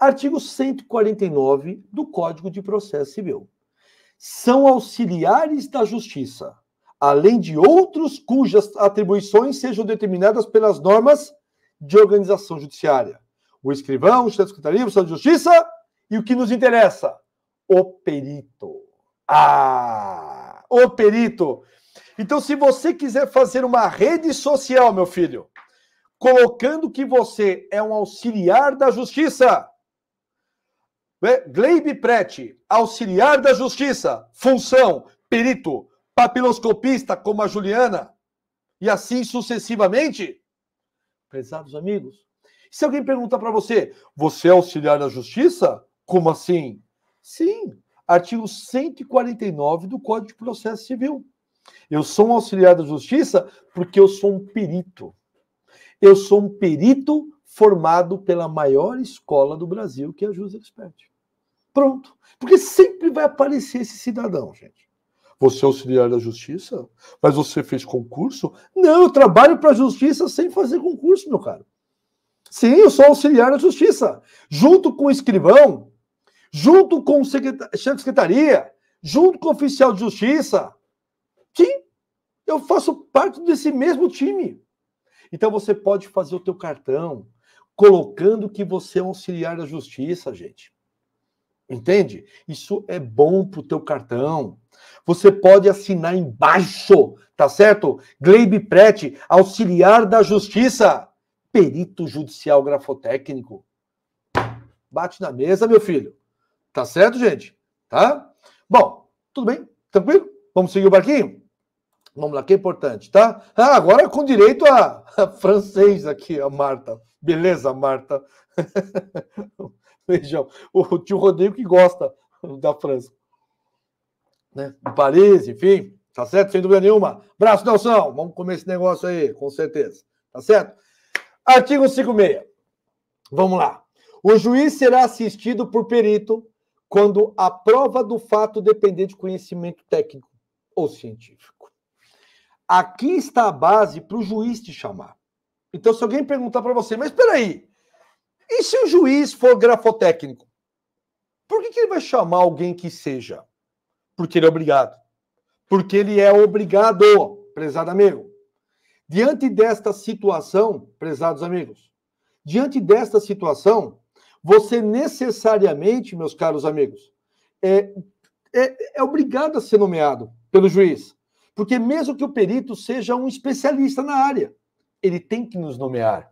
Artigo 149 do Código de Processo Civil. São auxiliares da Justiça, além de outros cujas atribuições sejam determinadas pelas normas de organização judiciária. O escrivão, o chefe de secretaria, o de justiça e o que nos interessa, o perito. Ah, o perito. Então, se você quiser fazer uma rede social, meu filho, colocando que você é um auxiliar da justiça? Gleibe Prete, auxiliar da justiça, função, perito, papiloscopista, como a Juliana, e assim sucessivamente. Prezados amigos, se alguém perguntar para você, você é auxiliar da justiça? Como assim? Sim, artigo 149 do Código de Processo Civil. Eu sou um auxiliar da justiça porque eu sou um perito. Eu sou um perito formado pela maior escola do Brasil, que é a Jus Expert. Pronto. Porque sempre vai aparecer esse cidadão, gente. Você é auxiliar da justiça? Mas você fez concurso? Não, eu trabalho para a justiça sem fazer concurso, meu caro. Sim, eu sou auxiliar da justiça. Junto com o escrivão, junto com o chefe de secretaria, junto com o oficial de justiça. Sim, eu faço parte desse mesmo time. Então você pode fazer o teu cartão colocando que você é um auxiliar da justiça, gente. Entende? Isso é bom para o teu cartão. Você pode assinar embaixo, tá certo? Gleibe Prete, auxiliar da justiça, perito judicial grafotécnico. Bate na mesa, meu filho. Tá certo, gente? Tá? Bom, tudo bem? Tranquilo? Vamos seguir o barquinho? Vamos lá, que é importante, tá? Ah, agora com direito a, a francês aqui, a Marta. Beleza, Marta? Beijão. O tio Rodrigo que gosta da França. Né? De Paris, enfim. Tá certo? Sem dúvida nenhuma. Braço, Nelson. Vamos comer esse negócio aí, com certeza. Tá certo? Artigo 56. Vamos lá. O juiz será assistido por perito quando a prova do fato depender de conhecimento técnico ou científico. Aqui está a base para o juiz te chamar. Então, se alguém perguntar para você, mas espera aí, e se o juiz for grafotécnico? Por que, que ele vai chamar alguém que seja? Porque ele é obrigado. Porque ele é obrigado, prezado amigo. Diante desta situação, prezados amigos, diante desta situação, você necessariamente, meus caros amigos, é, é, é obrigado a ser nomeado pelo juiz. Porque mesmo que o perito seja um especialista na área, ele tem que nos nomear.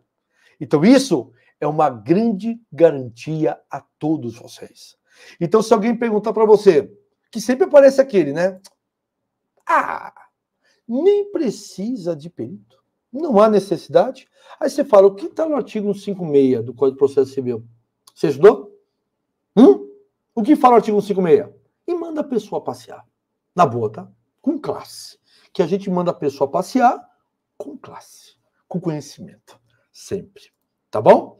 Então, isso é uma grande garantia a todos vocês. Então, se alguém perguntar para você, que sempre aparece aquele, né? Ah, nem precisa de perito. Não há necessidade. Aí você fala, o que está no artigo 156 do Código de Processo Civil? Você ajudou? Hum? O que fala o artigo 156? E manda a pessoa passear. Na boa, tá? Com classe. Que a gente manda a pessoa passear com classe, com conhecimento. Sempre. Tá bom?